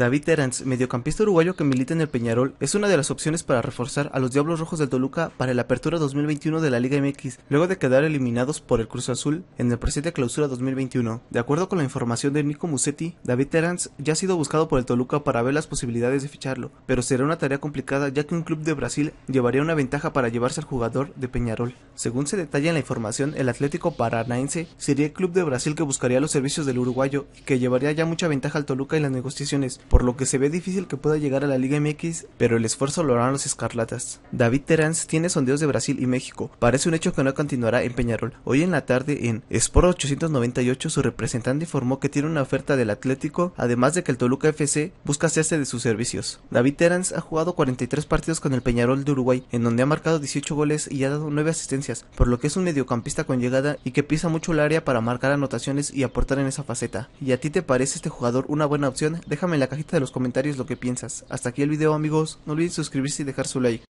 David Terans, mediocampista uruguayo que milita en el Peñarol, es una de las opciones para reforzar a los Diablos Rojos del Toluca para la apertura 2021 de la Liga MX, luego de quedar eliminados por el Cruz Azul en el presente clausura 2021. De acuerdo con la información de Nico Musetti, David Terans ya ha sido buscado por el Toluca para ver las posibilidades de ficharlo, pero será una tarea complicada ya que un club de Brasil llevaría una ventaja para llevarse al jugador de Peñarol. Según se detalla en la información, el Atlético Paranaense sería el club de Brasil que buscaría los servicios del uruguayo y que llevaría ya mucha ventaja al Toluca en las negociaciones, por lo que se ve difícil que pueda llegar a la Liga MX, pero el esfuerzo lo harán los escarlatas. David Terans tiene sondeos de Brasil y México. Parece un hecho que no continuará en Peñarol. Hoy en la tarde en Sport 898 su representante informó que tiene una oferta del Atlético, además de que el Toluca FC busca hacerse de sus servicios. David Terans ha jugado 43 partidos con el Peñarol de Uruguay, en donde ha marcado 18 goles y ha dado 9 asistencias, por lo que es un mediocampista con llegada y que pisa mucho el área para marcar anotaciones y aportar en esa faceta. ¿Y a ti te parece este jugador una buena opción? Déjame la cajita de los comentarios lo que piensas. Hasta aquí el video amigos, no olviden suscribirse y dejar su like.